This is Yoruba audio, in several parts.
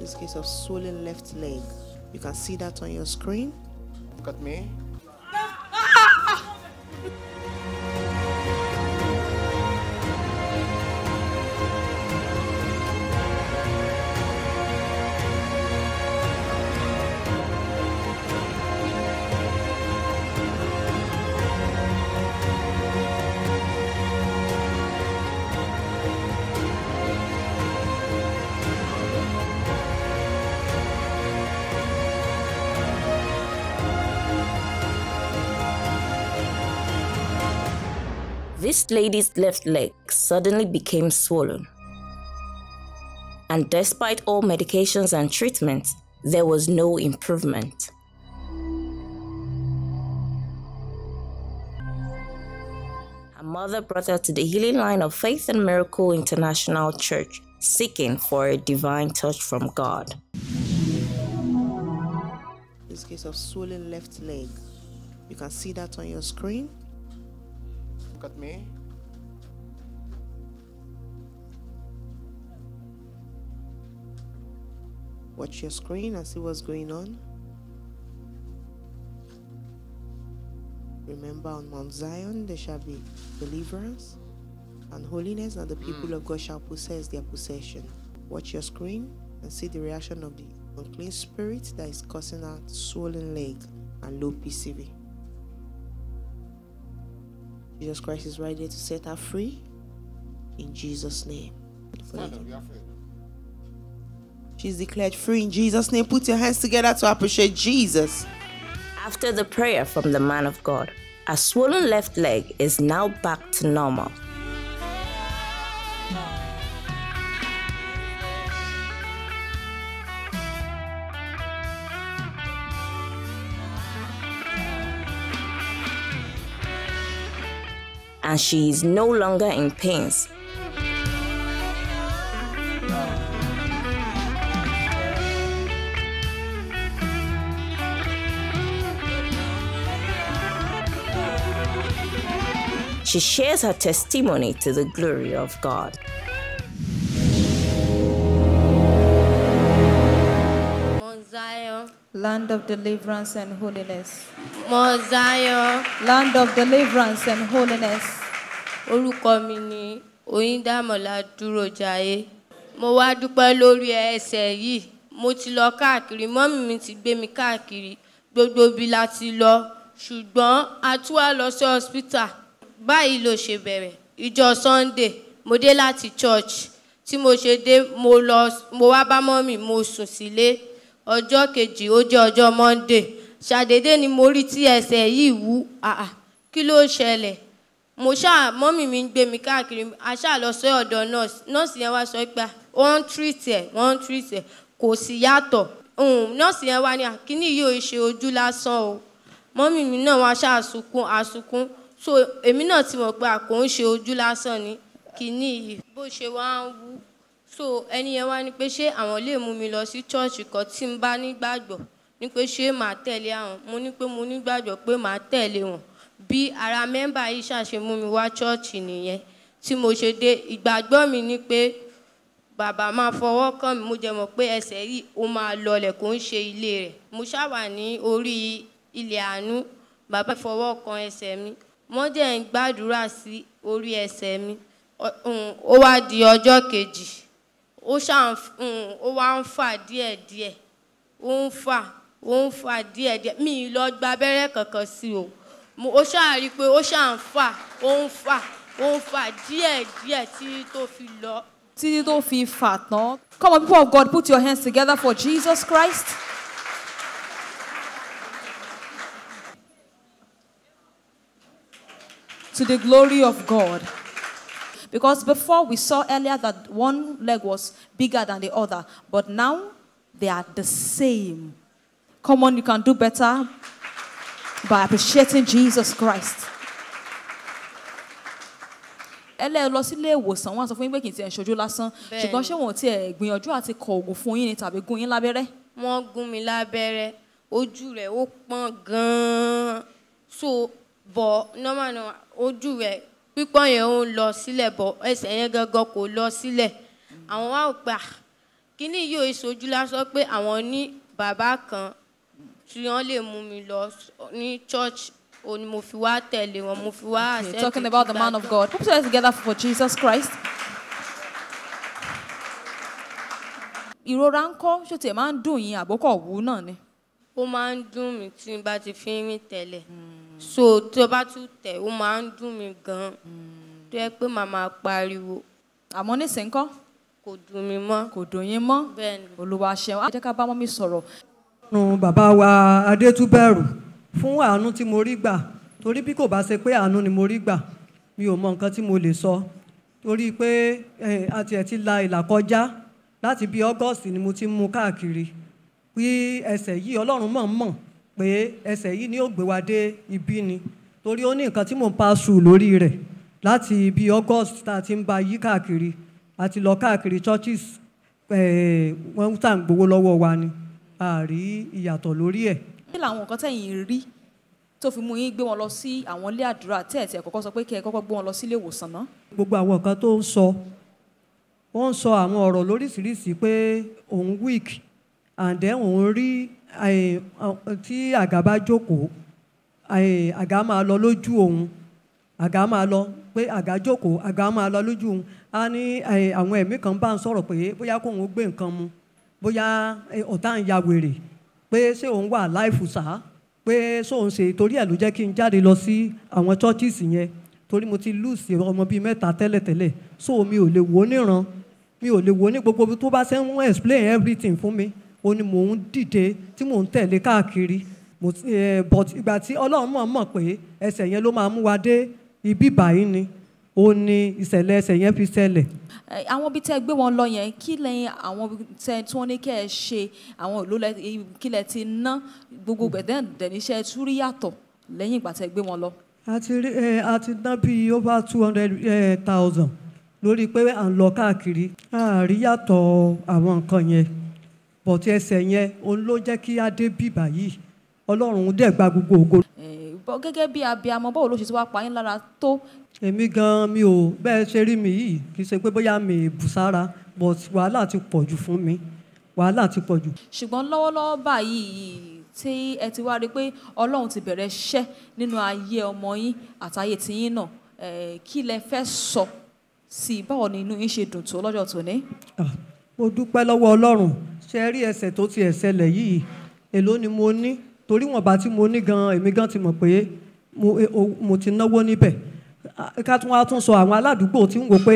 This case of swollen left leg. You can see that on your screen. Look at me. This lady's left leg suddenly became swollen. And despite all medications and treatments, there was no improvement. Her mother brought her to the Healing Line of Faith and Miracle International Church, seeking for a divine touch from God. This case of swollen left leg. You can see that on your screen. Look at me. Watch your screen and see what's going on. Remember, on Mount Zion there shall be deliverance and holiness, and the hmm. people of God shall possess their possession. Watch your screen and see the reaction of the unclean spirit that is causing her swollen leg and low PCV. Jesus Christ is right there to set her free in Jesus' name. She's declared free in Jesus' name. Put your hands together to appreciate Jesus. After the prayer from the man of God, her swollen left leg is now back to normal. And she is no longer in pains. She shares her testimony to the glory of God. Mount Zion, Land of deliverance and holiness. Mount Zion, Land of deliverance and holiness. Orúkọ mi ni Oyíndàmọ́lá Dúrójayé. Mo wá dúpẹ́ lórí ẹsẹ̀ yìí. Mo ti lọ káàkiri, mọ́mì mi ti gbé mi káàkiri, gbogbo ibi la ti lọ. Ṣùgbọ́n a tún wá lọ sí hospital. Báyìí ló ṣe bẹ̀rẹ̀. Ìjọ Sunday, mo dé láti church. Tí mo ṣe dé, mo lọ, mo wá bá mọ́mì, mo sùn sílé. Ọjọ́ kejì, ó jẹ́ ọjọ́ Monday. Ṣàdédé ni mo rí tí ẹsẹ̀ yìí wú. Kí ló ṣẹlẹ̀? Mo ṣáà mọ́mì mi ń gbé mi káàkiri a ṣáà lọ sí ọ̀dọ̀ nọ́ọ̀sì nọ́ọ̀sì yẹn wá sọ pé wọ́n ń treat ẹ̀ wọ́n ń treat ẹ̀ kò sí yàtọ̀. Nọ́ọ̀sì yẹn wá ní àkíní yìí ò ṣe ojú lásán o. Mọ́mì mi náà wá ṣáà sunkún àsunkún so èmi náà ti mọ̀ pé àkó ń ṣe ojú lásán ni kíní yìí. Bó ṣe wá ń wú. So ẹni yẹn wá ní pé ṣé àwọn lè mú mi lọ sí chọ́ọ̀chì kan tí n bá nígbàgbọ́? Ní pé ṣé màá tẹ̀lé àwọn? Mo ní pé mo nígbàgbọ́ pé màá tẹ̀lé wọn bí ara mẹ́mbà yìí ṣàṣe mú mi wá chọ́ọ̀chì nìyẹn tí mo ṣe dé ìgbàgbọ́ mi ni pé bàbá máa fọwọ́ kàn mí. Mo jẹ́ mọ̀ pé ẹsẹ̀ yìí ó máa lọlẹ̀ kó ń ṣe ilé rẹ̀. Mo ṣàwà ní orí ilẹ̀ àánú. Bàbá fọwọ́ kan ẹsẹ̀ mi. Wọ́n dẹ̀ ń gbàdúrà sí orí ẹsẹ̀ mi. Ó wá di ọjọ́ kejì. Ó wá ń fà díẹ̀díẹ̀. Ó ń fà ó ń fà díẹ̀díẹ̀. Mi ì lọ gba abẹ́rẹ́ kankan sí o ó ṣáà rí i pé ó ṣáà ń fà ó ń fà ó ń fà díẹ̀díẹ̀ tí tó fi lọ. Títí tó fi fà tán. Come on, people of God, put your hands together for Jesus Christ. To the glory of God. Because before we saw earlier that one leg was bigger than the other, but now they are the same. Come on, you can do better by appreciating Jesus Christ. ẹlẹ́ lọ sílé ìwòsàn wọn sọ fún yín pé kì í tiẹ̀ ṣojú lásán. Ṣùgbọ́n ṣé wọn ò tiẹ̀ gbìyànjú àti kọ oògùn fún yín ni tàbí gún yín lábẹ́rẹ́. wọ́n gún mi lábẹ́rẹ́. Ojú rẹ̀ ó pọ́n gan-an. So bọ̀ normal normal ojú rẹ̀ pípọ́n yẹn ó ń lọ sílẹ̀ bọ̀ ẹsẹ̀ yẹn gangan kò lọ sílẹ̀. Àwọn wá ò gbà kíní yóò ṣojú lásán pé àwọn ní bàbá kan wọ́n lè mú mi lọ ní church ni mo fi wá tẹ̀lé wọn mo fi wá accept talking about the man of. God. Put yourselves together for Jesus Christ. Ìrora ń kọ́ ṣó tiẹ̀ máa ń dùn yín àbókọ̀ wú náà ni. ó máa ń dùn mí tí n bá ti fi ń rìn tẹ́lẹ̀ so tí o bá tún tẹ̀ ó máa ń dùn mí gan-an tó yẹ pé màá máa pariwo Àmọ́ nísìnyí kọ́ kò dùn mí mọ́ kò dùn yín mọ́. bẹ́ẹ̀ ni. Olúwa ṣeun. Ẹ jẹ́ ká bá mọ́mí sọ̀rọ̀. Ọlọ́run bàbá wa adétúbẹ̀rù fún àánú tí mo rí gbà. Torí bí kò bá ṣe pé àánú ni mo rí gbà mi ò mọ nǹkan tí mo lè sọ. Torí pé àti ẹ̀ ti la ìlà kọjá. Láti bí august ni mo ti ń mú káàkiri. Bí ẹsẹ̀ yìí ọlọ́run mọ̀ mọ̀ pé ẹsẹ̀ yìí ni ó gbé wa dé ibi ni. Torí ó ní nǹkan tí mò ń pa sùn lórí rẹ̀. Láti bí august tá a ti ń ba yí káàkiri àti lọ káàkiri churches wọ́n tà ń gbowó lọ́wọ́ wa ni a rí ìyàtọ̀ lórí ẹ̀. Kí làwọn nǹkan tẹ̀yìn rí tó fi mú yín gbé wọn lọ sí àwọn ilé àdúrà tẹ́ ẹ̀ tí ẹ̀ kọ́kọ́ sọ pé kí ẹ kọ́kọ́ gbé wọn lọ sí ilé ìwòsàn náà? gbogbo àwọn nǹkan tó ń sọ wọ́n ń sọ àwọn ọ̀rọ̀ lóríṣiríṣi pé òun weak and then òun rí tí àga bá jókòó àga máa lọ lójú òun àga máa lọ pé àga jókòó àga máa lọ lójú òun. Á ní àwọn ẹ̀mí kan bá ń sọ̀rọ̀ pé bóyá kóun gbé nǹkan mu bóyá ọ̀tá ń ya wèrè pé ṣé òun wà láìfù sá pé òun ṣe torí ẹ̀ ló jẹ́ kí n jáde lọ sí àwọn churches yẹn. Torí mo ti lùsì ọmọ bíi mẹ́ta tẹ́lẹ̀tẹ́lẹ̀. So mi ò lè wò níran. Mi ò lè wò ní gbogbo tó bá ṣe ń explain everything fún mi. Ó ní mò ń dìde tí mò ń tẹ̀lé káàkiri. But ìgbà tí ọlọ́run mọ̀ mọ̀ pé ẹsẹ̀ yẹn ló máa mú wa dé ibi báyìí ni ó ní ìṣẹ̀lẹ̀ ẹsẹ̀ yẹn fi ṣẹlẹ̀ àwọn ibi tẹ́ gbé wọn lọ yẹn kí lẹ́yìn àwọn tẹ́ tí wọ́n ní kẹ́ ẹ ṣe àwọn ìlú kí lẹ ti ná gbogbo gbẹ̀dẹ́ dẹ̀níṣẹ́ tún rí yàtọ̀ lẹ́yìn ìgbà tẹ́ gbé wọn lọ. a ti rí ẹ a ti ná bíi over two hundred thousand lórí pé à ń lọ káàkiri a rí yàtọ̀ àwọn nǹkan yẹn bọ̀tí ẹsẹ̀ yẹn òun ló jẹ́ kí á dé bíbà yìí ọlọ́run dẹ̀ gba gbogbo ògo. Ẹ, bọ́ gẹ́gẹ́ bí abiyamọ báwo ló ṣe ti wá pa yín lára tó? Èmi gan mi ò bẹ́ẹ̀ ṣe rí mi yìí kì í ṣe pé bóyá mi bù sára but wàhálà ti pọ̀ jù fún mi. Wàhálà ti pọ̀ jù. ṣùgbọ́n lọ́wọ́lọ́wọ́ báyìí tí ẹ ti wá rí i pé ọlọ́run ti bẹ̀rẹ̀ iṣẹ́ nínú ayé ọmọ yín àtayé tiyín náà kí lẹ fẹ́ sọ sí i? Báwo ni inú yín ṣe dùn tó lọ́jọ́ tòní. Mo dúpẹ́ lọ́wọ́ ọlọ́run. Ṣe rí ẹsẹ̀ tó ti ẹ̀ṣẹ̀lẹ̀ yìí? Èló ni mo ní torí wọ̀nba tí mo ní gan èmi gan ti mọ̀ pé mo, e- ti náwó níbẹ̀. Ká tún wá tún sọ àwọn aládùúgbò tí ń wò pé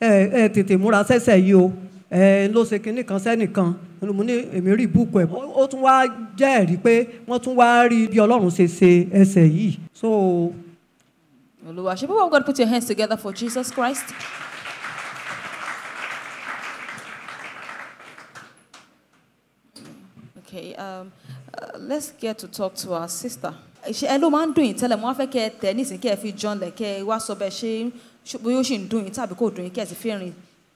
ẹ tètè múra sẹ́sẹ̀ yìí o. Ẹ ló ṣe kinní kan sẹ́nìkan mo ní èmi rí búùkù ẹ̀. Ó tún wá jẹ́rìí pé wọ́n tún wá rí bí ọlọ́run ṣe ṣe ẹsẹ̀ yìí. So Olúwa ṣe of God put your hands together for Jesus Christ. Okay, um, let's get to talk to our sister. Ṣé ẹ ló máa ń dùn yín tẹ́lẹ̀ mo wá fẹ́ kẹ́ ẹ tẹ̀ nísìnyí kẹ́ ẹ fi jọ́nlẹ̀ kẹ́ ẹ wá sọ bẹ́ẹ̀ ṣé bóyá ó ṣì ń dùn yín tàbí kò dùn yín kẹ́ ẹ sì fi rìn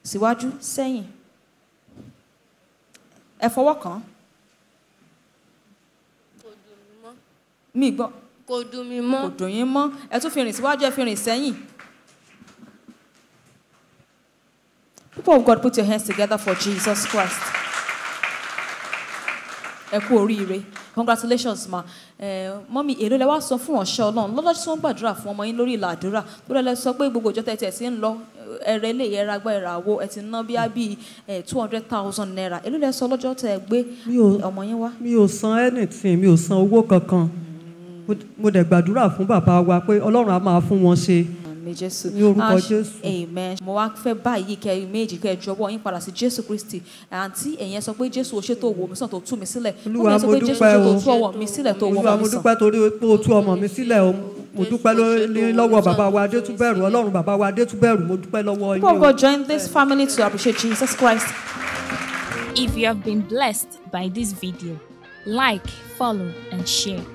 síwájú sẹ́yìn. Ẹ fọwọ́ kàn án. Mi gbọ́ kò dùn mí mọ́ kò dùn yín mọ́ ẹ tún fi rìn síwájú ẹ fi rìn sẹ́yìn. People of God put your hands together for Jesus Christ. Ẹ kú oríire congratulations ma. Ẹ mọ́mí èrè lẹ wá sọ fún ọ̀ṣẹ́ ọlọ́run. Lọ́jọ́ tí wọ́n gbàdúrà fún ọmọ yín lórí ìlà àdúrà tó lẹ́lẹ́ sọ pé gbogbo ìjọ tẹ̀tẹ̀ sí ń lọ ẹ̀rẹ́ ilé ẹ̀rọ agbá ẹ̀rọ àwo ẹ̀ ti ná bíi bíi two hundred thousand naira. Èrè lẹ sọ lọ́jọ́ tẹ̀ gbé ọmọ yín wá. mi ò san anything mi ò san owó kankan. Mo dẹ̀ gbàdúrà fún bàbá wa pé ọlọ́run á máa fún wọn ṣe. Àmì Jésù. Ní orúkọ Ah, Jésù. Amen. Mo wá fẹ́ báyìí kẹ́ ẹ méjì kẹ́ ẹ jọ̀wọ́ yín padà sí Jésù Kristi. Àǹtí ẹ̀yẹn sọ pé Jésù ò ṣe tó wò mí sàn tó tú mi sílẹ̀. Olúwa, mo dúpẹ́ o. olúwa mo dúpẹ́ torí pé o tú ọmọ mi sílẹ̀ o mo dúpẹ́ lọ́wọ́ bàbá wa adétúbẹ̀rù ọlọ́run bàbá wa adétúbẹ̀rù mo dúpẹ́ lọ́wọ́ People yín o. God join this family to appreciate Jesus Christ. If you have been blessed by this video, like, follow, and share.